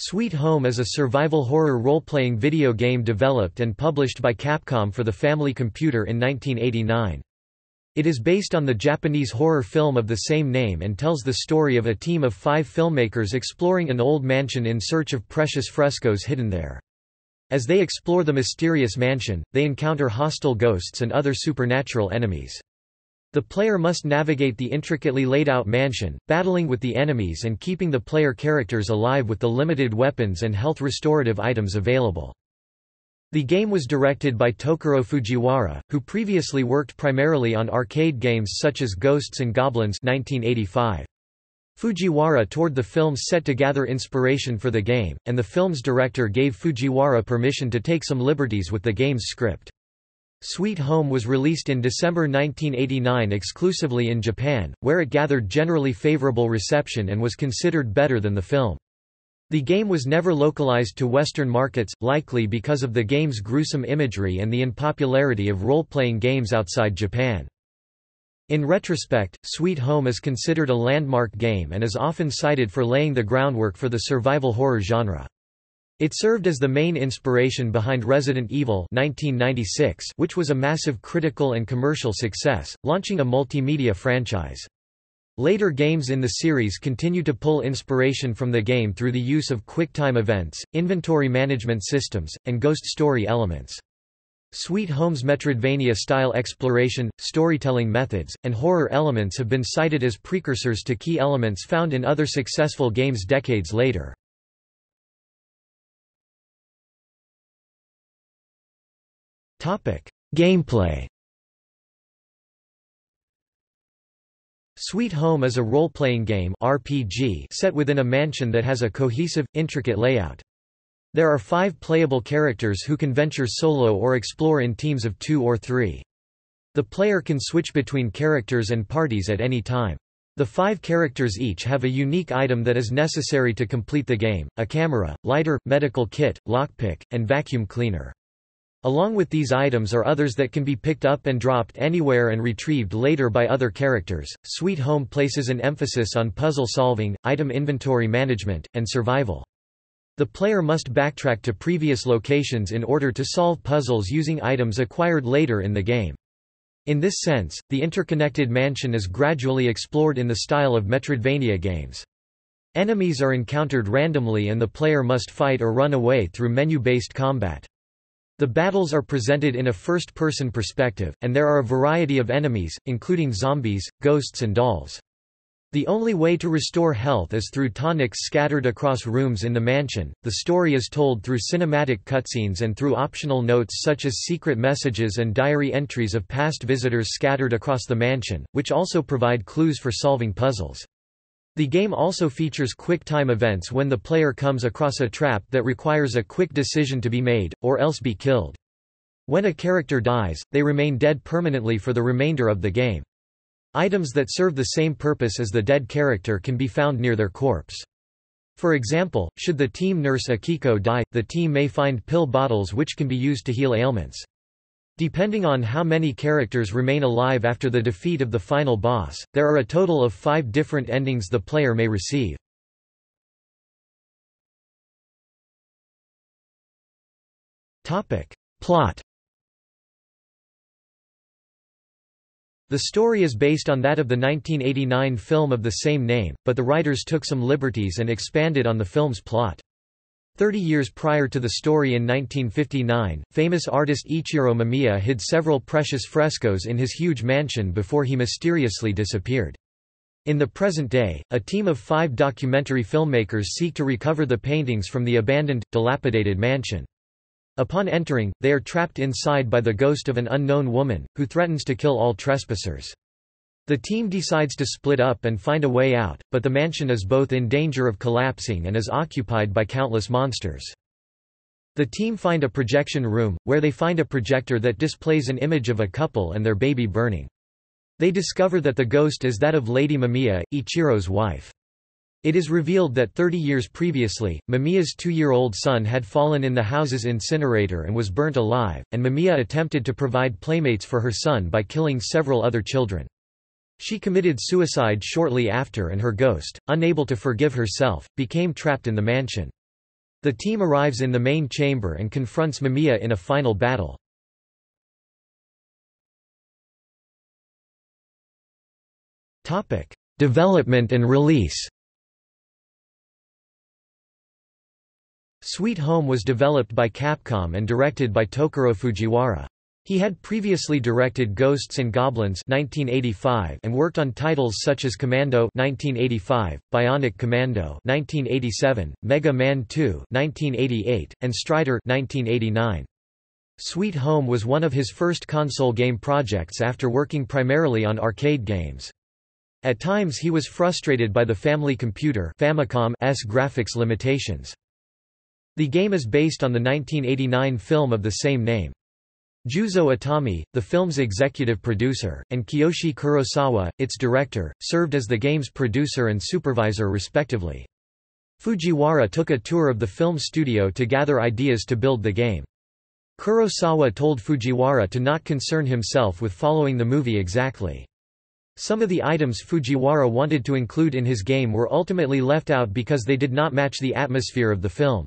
Sweet Home is a survival horror role-playing video game developed and published by Capcom for the Family Computer in 1989. It is based on the Japanese horror film of the same name and tells the story of a team of five filmmakers exploring an old mansion in search of precious frescoes hidden there. As they explore the mysterious mansion, they encounter hostile ghosts and other supernatural enemies. The player must navigate the intricately laid out mansion, battling with the enemies and keeping the player characters alive with the limited weapons and health restorative items available. The game was directed by Tokuro Fujiwara, who previously worked primarily on arcade games such as Ghosts and Goblins 1985. Fujiwara toured the film's set to gather inspiration for the game, and the film's director gave Fujiwara permission to take some liberties with the game's script. Sweet Home was released in December 1989 exclusively in Japan, where it gathered generally favorable reception and was considered better than the film. The game was never localized to Western markets, likely because of the game's gruesome imagery and the unpopularity of role-playing games outside Japan. In retrospect, Sweet Home is considered a landmark game and is often cited for laying the groundwork for the survival horror genre. It served as the main inspiration behind Resident Evil 1996, which was a massive critical and commercial success, launching a multimedia franchise. Later games in the series continue to pull inspiration from the game through the use of QuickTime events, inventory management systems, and ghost story elements. Sweet Home's Metroidvania-style exploration, storytelling methods, and horror elements have been cited as precursors to key elements found in other successful games decades later. Gameplay Sweet Home is a role-playing game RPG set within a mansion that has a cohesive, intricate layout. There are five playable characters who can venture solo or explore in teams of two or three. The player can switch between characters and parties at any time. The five characters each have a unique item that is necessary to complete the game, a camera, lighter, medical kit, lockpick, and vacuum cleaner. Along with these items are others that can be picked up and dropped anywhere and retrieved later by other characters. Sweet Home places an emphasis on puzzle solving, item inventory management, and survival. The player must backtrack to previous locations in order to solve puzzles using items acquired later in the game. In this sense, the interconnected mansion is gradually explored in the style of Metroidvania games. Enemies are encountered randomly and the player must fight or run away through menu-based combat. The battles are presented in a first-person perspective, and there are a variety of enemies, including zombies, ghosts and dolls. The only way to restore health is through tonics scattered across rooms in the mansion. The story is told through cinematic cutscenes and through optional notes such as secret messages and diary entries of past visitors scattered across the mansion, which also provide clues for solving puzzles. The game also features quick time events when the player comes across a trap that requires a quick decision to be made, or else be killed. When a character dies, they remain dead permanently for the remainder of the game. Items that serve the same purpose as the dead character can be found near their corpse. For example, should the team nurse Akiko die, the team may find pill bottles which can be used to heal ailments. Depending on how many characters remain alive after the defeat of the final boss, there are a total of five different endings the player may receive. Plot The story is based on that of the 1989 film of the same name, but the writers took some liberties and expanded on the film's plot. Thirty years prior to the story in 1959, famous artist Ichiro Mamiya hid several precious frescoes in his huge mansion before he mysteriously disappeared. In the present day, a team of five documentary filmmakers seek to recover the paintings from the abandoned, dilapidated mansion. Upon entering, they are trapped inside by the ghost of an unknown woman, who threatens to kill all trespassers. The team decides to split up and find a way out, but the mansion is both in danger of collapsing and is occupied by countless monsters. The team find a projection room, where they find a projector that displays an image of a couple and their baby burning. They discover that the ghost is that of Lady Mamiya, Ichiro's wife. It is revealed that 30 years previously, Mamiya's two-year-old son had fallen in the house's incinerator and was burnt alive, and Mamiya attempted to provide playmates for her son by killing several other children. She committed suicide shortly after and her ghost, unable to forgive herself, became trapped in the mansion. The team arrives in the main chamber and confronts Mamiya in a final battle. Development and release Sweet Home was developed by Capcom and directed by Tokuro Fujiwara. He had previously directed Ghosts and Goblins 1985 and worked on titles such as Commando 1985, Bionic Commando 1987, Mega Man 2 1988, and Strider 1989. Sweet Home was one of his first console game projects after working primarily on arcade games. At times he was frustrated by the Family Computer Famicom's graphics limitations. The game is based on the 1989 film of the same name. Juzo Itami, the film's executive producer, and Kiyoshi Kurosawa, its director, served as the game's producer and supervisor respectively. Fujiwara took a tour of the film studio to gather ideas to build the game. Kurosawa told Fujiwara to not concern himself with following the movie exactly. Some of the items Fujiwara wanted to include in his game were ultimately left out because they did not match the atmosphere of the film.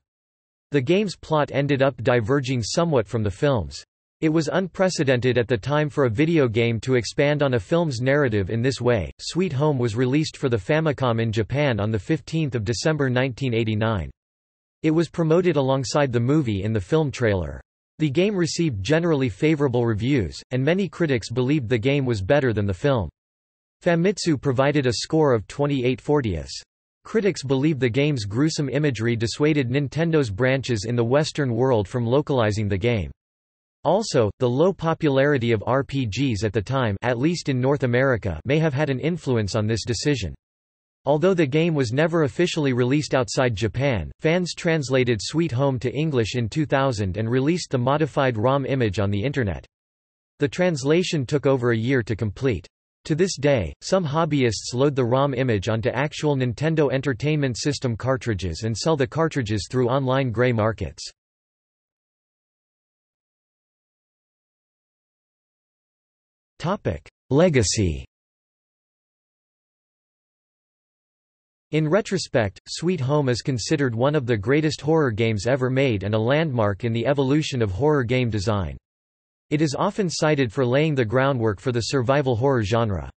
The game's plot ended up diverging somewhat from the film's. It was unprecedented at the time for a video game to expand on a film's narrative in this way. Sweet Home was released for the Famicom in Japan on 15 December 1989. It was promoted alongside the movie in the film trailer. The game received generally favorable reviews, and many critics believed the game was better than the film. Famitsu provided a score of 28 40 Critics believe the game's gruesome imagery dissuaded Nintendo's branches in the Western world from localizing the game. Also, the low popularity of RPGs at the time at least in North America may have had an influence on this decision. Although the game was never officially released outside Japan, fans translated Sweet Home to English in 2000 and released the modified ROM image on the Internet. The translation took over a year to complete. To this day, some hobbyists load the ROM image onto actual Nintendo Entertainment System cartridges and sell the cartridges through online gray markets. Topic: Legacy. In retrospect, Sweet Home is considered one of the greatest horror games ever made and a landmark in the evolution of horror game design. It is often cited for laying the groundwork for the survival horror genre.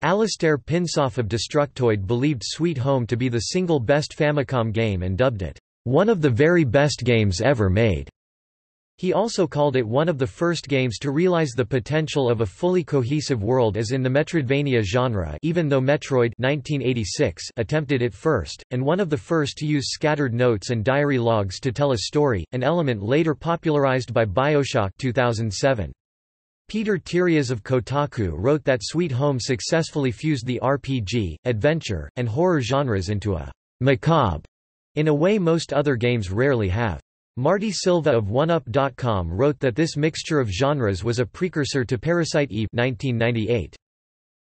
Allistair Pinsof of Destructoid believed Sweet Home to be the single best Famicom game and dubbed it, "...one of the very best games ever made." He also called it one of the first games to realize the potential of a fully cohesive world as in the Metroidvania genre even though Metroid 1986 attempted it first, and one of the first to use scattered notes and diary logs to tell a story, an element later popularized by Bioshock 2007. Peter Tieryas of Kotaku wrote that Sweet Home successfully fused the RPG, adventure, and horror genres into a macabre in a way most other games rarely have. Marty Silva of OneUp.com wrote that this mixture of genres was a precursor to Parasite Eve 1998.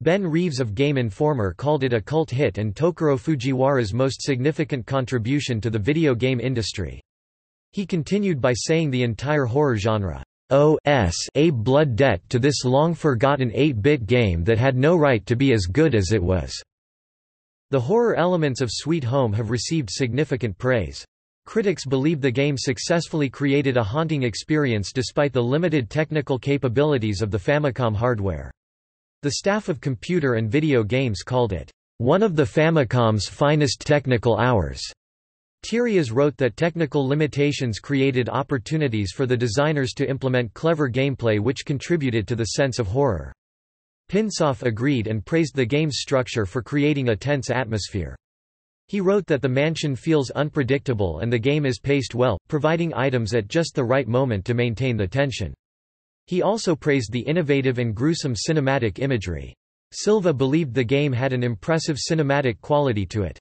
Ben Reeves of Game Informer called it a cult hit and Tokuro Fujiwara's most significant contribution to the video game industry. He continued by saying the entire horror genre owes a blood debt to this long-forgotten 8-bit game that had no right to be as good as it was. The horror elements of Sweet Home have received significant praise. Critics believe the game successfully created a haunting experience despite the limited technical capabilities of the Famicom hardware. The staff of Computer and Video Games called it, "...one of the Famicom's finest technical hours." Tieryas wrote that technical limitations created opportunities for the designers to implement clever gameplay which contributed to the sense of horror. Pinsof agreed and praised the game's structure for creating a tense atmosphere. He wrote that the mansion feels unpredictable and the game is paced well, providing items at just the right moment to maintain the tension. He also praised the innovative and gruesome cinematic imagery. Silva believed the game had an impressive cinematic quality to it.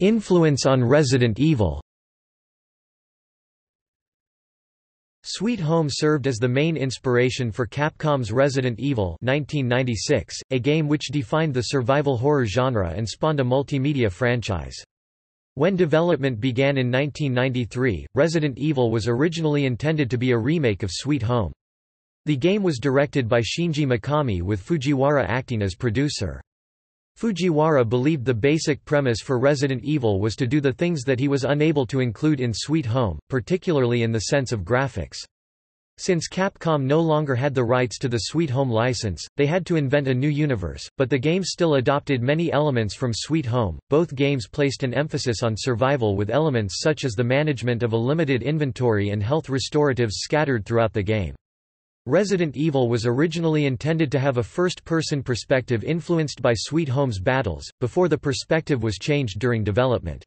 Influence on Resident Evil Sweet Home served as the main inspiration for Capcom's Resident Evil 1996, a game which defined the survival horror genre and spawned a multimedia franchise. When development began in 1993, Resident Evil was originally intended to be a remake of Sweet Home. The game was directed by Shinji Mikami with Fujiwara acting as producer. Fujiwara believed the basic premise for Resident Evil was to do the things that he was unable to include in Sweet Home, particularly in the sense of graphics. Since Capcom no longer had the rights to the Sweet Home license, they had to invent a new universe, but the game still adopted many elements from Sweet Home. Both games placed an emphasis on survival with elements such as the management of a limited inventory and health restoratives scattered throughout the game. Resident Evil was originally intended to have a first-person perspective influenced by Sweet Home's battles, before the perspective was changed during development.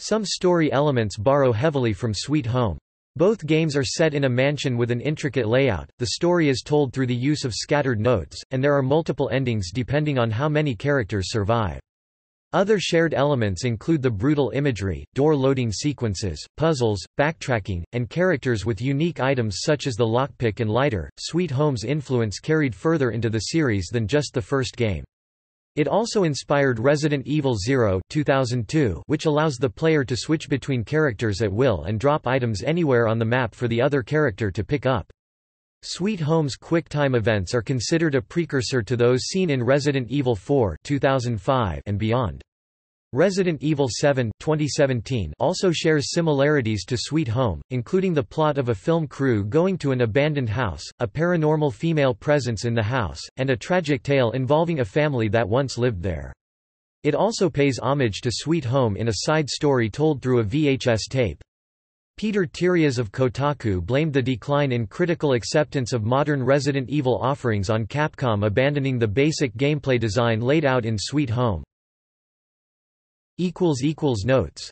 Some story elements borrow heavily from Sweet Home. Both games are set in a mansion with an intricate layout, the story is told through the use of scattered notes, and there are multiple endings depending on how many characters survive. Other shared elements include the brutal imagery, door-loading sequences, puzzles, backtracking, and characters with unique items such as the lockpick and lighter. Sweet Home's influence carried further into the series than just the first game. It also inspired Resident Evil Zero 2002, which allows the player to switch between characters at will and drop items anywhere on the map for the other character to pick up. Sweet Home's quick-time events are considered a precursor to those seen in Resident Evil 4 2005 and beyond. Resident Evil 7 2017 also shares similarities to Sweet Home, including the plot of a film crew going to an abandoned house, a paranormal female presence in the house, and a tragic tale involving a family that once lived there. It also pays homage to Sweet Home in a side story told through a VHS tape. Peter Tieryas of Kotaku blamed the decline in critical acceptance of modern Resident Evil offerings on Capcom abandoning the basic gameplay design laid out in Sweet Home. Notes